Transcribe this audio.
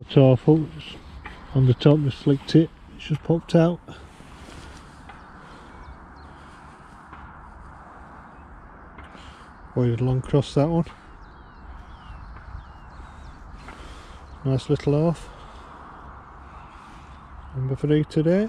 It's awful. On the top, just flicked it. It's just popped out. Voided long cross that one. Nice little off. Number three today.